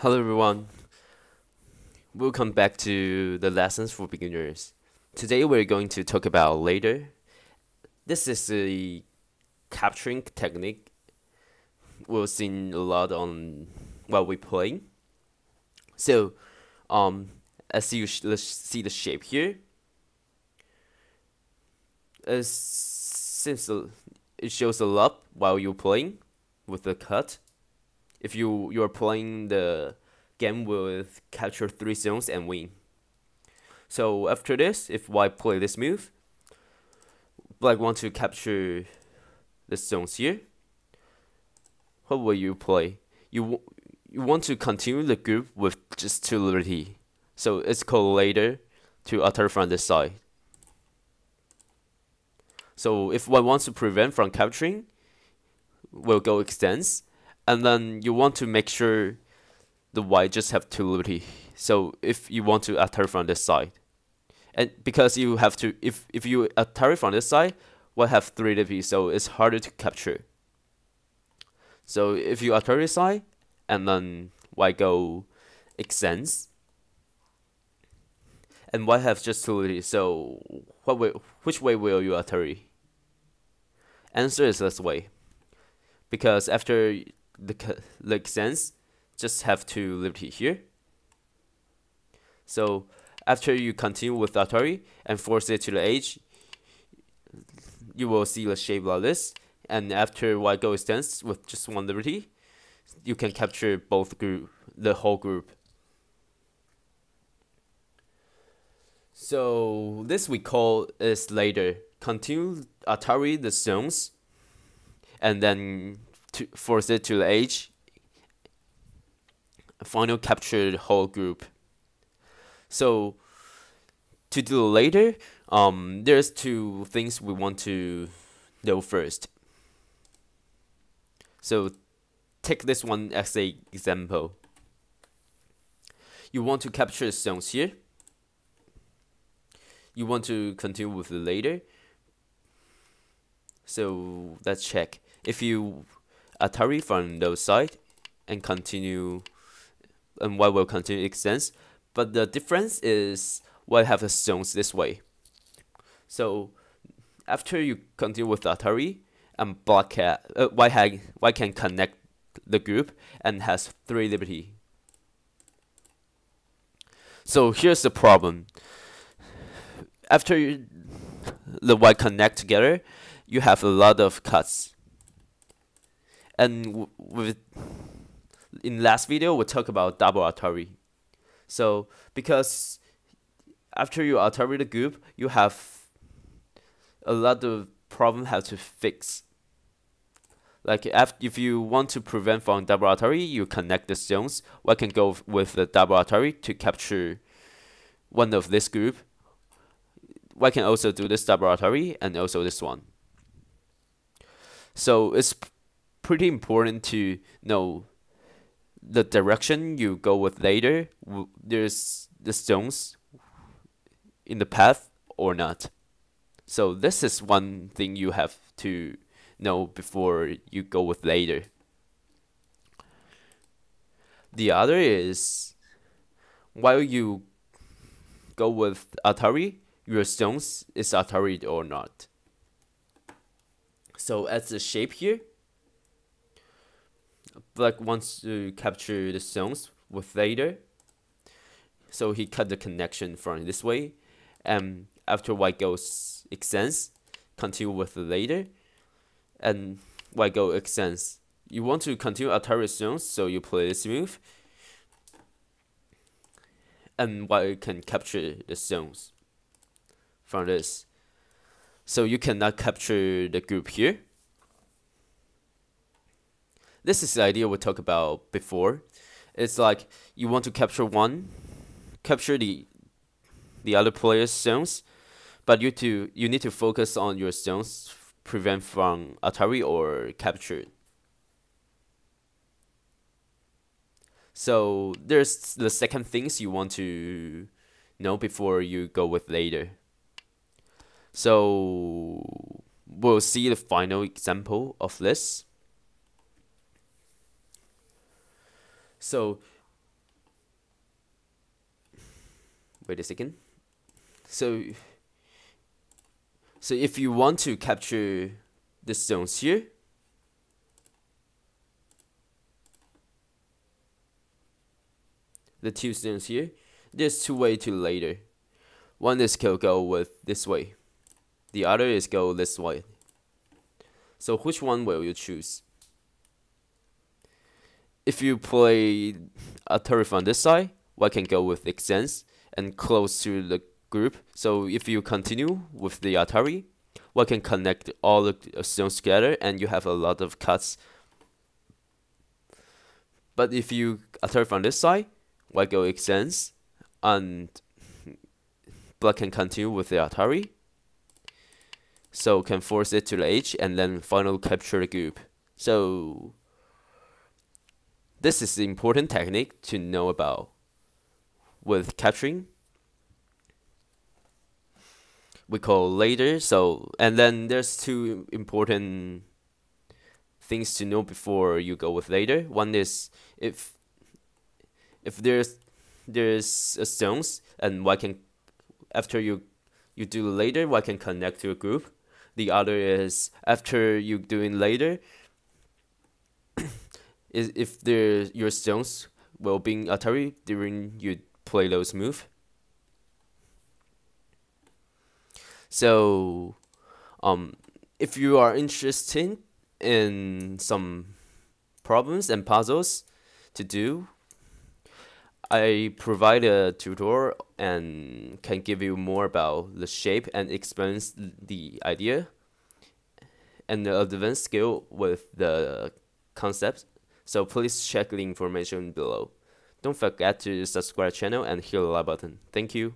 Hello everyone. Welcome back to the lessons for beginners. Today we're going to talk about ladder. This is a capturing technique we've seen a lot on while we playing. So, um, as you let's see the shape here. As since it shows a lot while you're playing with the cut if you you're playing the game with capture three zones and win. So after this, if white play this move, black want to capture the zones here. What will you play? You you want to continue the group with just two liberty. So it's called ladder to utter from this side. So if one wants to prevent from capturing, we'll go extends and then you want to make sure the white just have two liberty. So if you want to attack from this side, and because you have to, if if you attack from this side, white have three liberty, so it's harder to capture. So if you attack this side, and then white go extends, and white have just two liberty, so what way, which way will you attack? Answer is this way because after the like sense just have to liberty here. So after you continue with Atari and force it to the edge you will see the shape like this. And after white go extends with just one liberty you can capture both group the whole group. So this we call is ladder. Continue Atari the zones and then to force it to the edge. Final capture the whole group. So to do ladder, um, there's two things we want to know first. So take this one as a example. You want to capture the zones here. You want to continue with the ladder. So let's check. If you Atari from those side and continue and white will continue extends. But the difference is white have the zones this way. So after you continue with Atari and black can, uh, white, ha- white can connect the group and has three liberty. So here's the problem. After you, the white connect together, you have a lot of cuts and with in last video we talk about double Atari. So because after you Atari the group, you have a lot of problem have to fix. Like if you want to prevent from double Atari, you connect the zones. One can go with the double Atari to capture one of this group. One can also do this double Atari and also this one. So it's pretty important to know the direction you go with ladder. There's the stones in the path or not. So this is one thing you have to know before you go with ladder. The other is while you go with Atari, your stones is Atari or not. So as the shape here, Black wants to capture the stones with ladder. So he cut the connection from this way. And after white goes extends, continue with the ladder. And white go extends. You want to continue Atari stones, so you play this move. And white can capture the stones from this. So you cannot capture the group here this is the idea we talked about before. It's like you want to capture one, capture the the other player's stones, but you to you need to focus on your stones, prevent from Atari or capture. So there's the second things you want to know before you go with ladder. So we'll see the final example of this. So, wait a second. So, so if you want to capture the stones here, the two stones here, there's two way to ladder. One is go go with this way. The other is go this way. So which one will you choose? If you play a Atari on this side, white can go with extends and close to the group. So if you continue with the Atari, white can connect all the stones together and you have a lot of cuts. But if you Atari from this side, white go extends and black can continue with the Atari. So can force it to the edge and then finally capture the group. So this is the important technique to know about with capturing. We call ladder. So and then there's two important things to know before you go with ladder. One is if if there's there's a stones and what can after you you do ladder what can connect to a group. The other is after you doing ladder is if the your stones will being Atari during you play those move. So, um, if you are interested in some problems and puzzles to do, I provide a tutorial and can give you more about the shape and explain the idea and the advanced skill with the concepts so please check the information below. Don't forget to subscribe channel and hit the like button. Thank you.